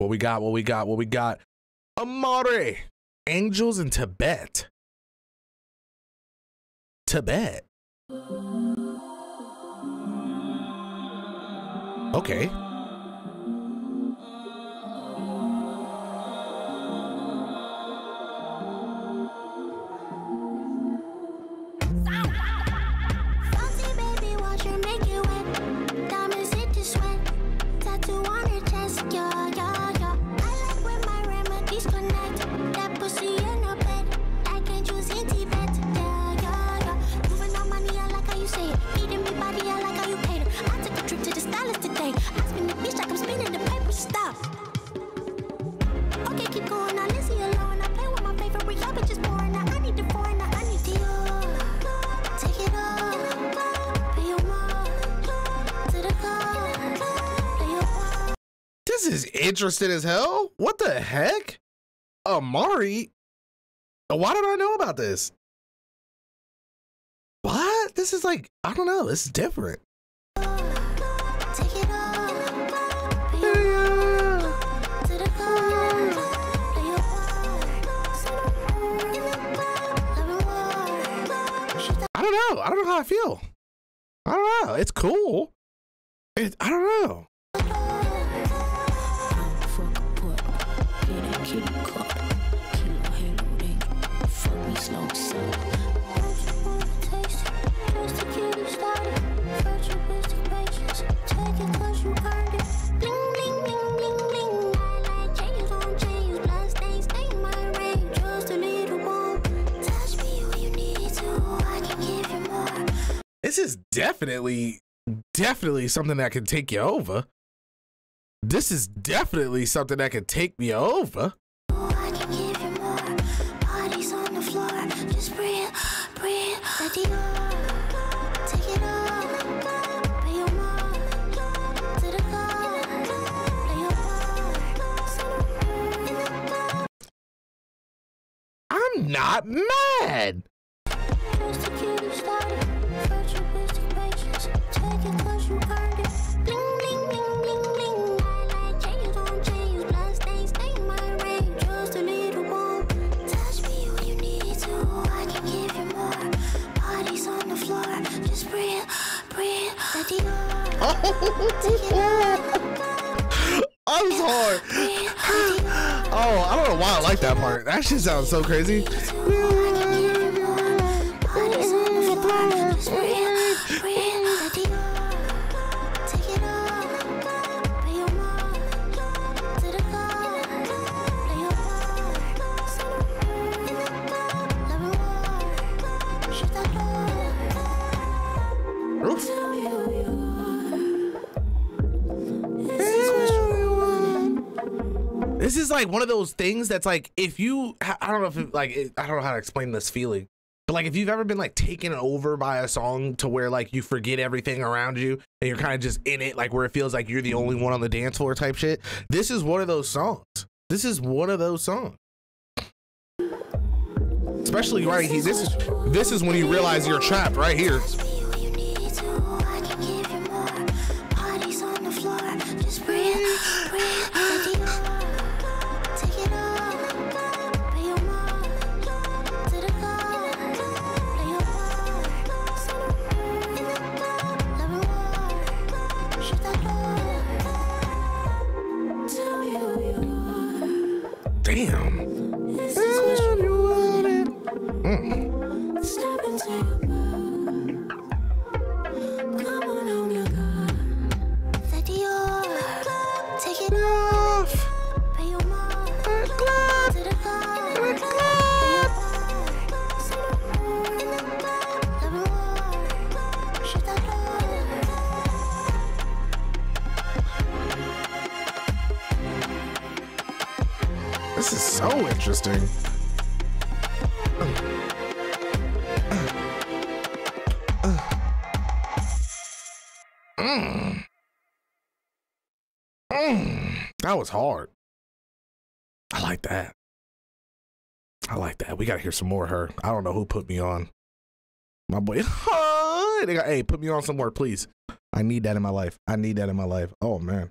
What we got? What we got? What we got? Amaarae, Angels in Tibet. Tibet. Okay. Keep going. Lizzie alone. I play with my favorite. We all bitches boring. Now I need the foreign. I need the Take it off. Pay your mom. To the car. Play your part. This is interesting as hell. What the heck? Amaarae? Why did I know about this? What? This is like, I don't know. This is different. Don't know. I don't know how I feel. I don't know. It's cool. It, I don't know. Fuck a This is definitely, definitely something that can take you over. This is definitely something that can take me over. I'm not mad. Let it I'm sorry. Oh, I don't know why I like that part. That shit sounds so crazy. Bodies This is like one of those things that's like if you I don't know if it, like it, I don't know how to explain this feeling. But like if you've ever been like taken over by a song to where like you forget everything around you and you're kind of just in it like where it feels like you're the only one on the dance floor type shit. This is one of those songs. This is one of those songs. Especially right here. This is this is when you realize you're trapped right here. So interesting. That was hard. I like that. I like that. We gotta hear some more of her. I don't know who put me on. My boy. Hey, put me on somewhere, please. I need that in my life. I need that in my life. Oh man.